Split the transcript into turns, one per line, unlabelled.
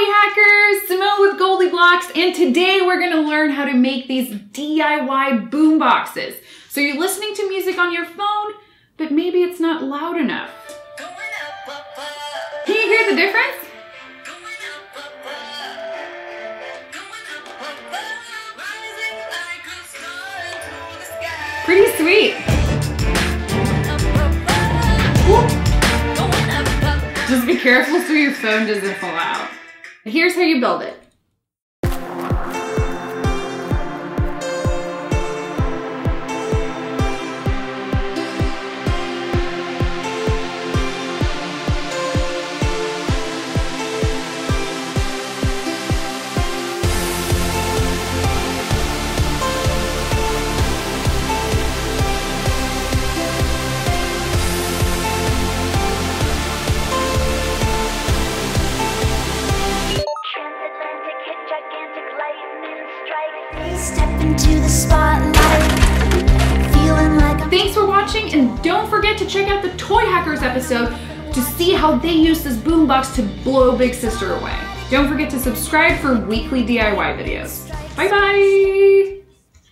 Howdy hackers, Simone with GoldieBlox, and today we're gonna learn how to make these DIY boom boxes. So you're listening to music on your phone, but maybe it's not loud enough. Can you hear the difference? Pretty sweet. Just be careful so your phone doesn't fall out. Here's how you build it.
Like
Thanks for watching and don't forget to check out the Toy Hackers episode to see how they use this boombox to blow Big Sister away. Don't forget to subscribe for weekly DIY videos. Bye bye!